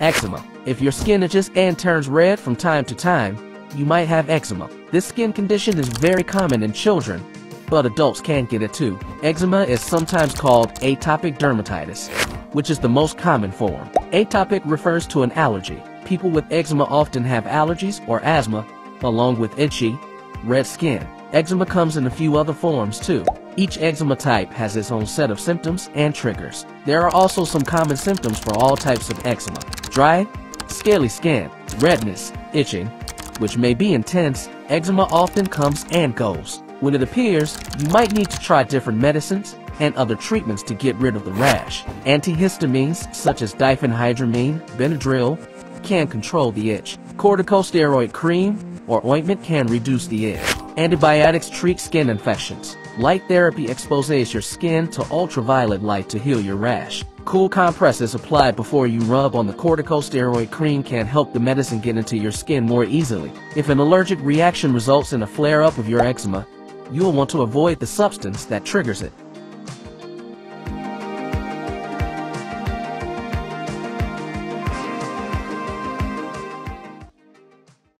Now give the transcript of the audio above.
Eczema. If your skin itches and turns red from time to time, you might have eczema. This skin condition is very common in children, but adults can get it too. Eczema is sometimes called atopic dermatitis, which is the most common form. Atopic refers to an allergy. People with eczema often have allergies or asthma, along with itchy, red skin. Eczema comes in a few other forms too. Each eczema type has its own set of symptoms and triggers. There are also some common symptoms for all types of eczema. Dry, scaly skin, redness, itching, which may be intense, eczema often comes and goes. When it appears, you might need to try different medicines and other treatments to get rid of the rash. Antihistamines such as diphenhydramine, Benadryl, can control the itch. Corticosteroid cream or ointment can reduce the itch. Antibiotics treat skin infections. Light therapy exposes your skin to ultraviolet light to heal your rash. Cool compresses applied before you rub on the corticosteroid cream can help the medicine get into your skin more easily. If an allergic reaction results in a flare-up of your eczema, you'll want to avoid the substance that triggers it.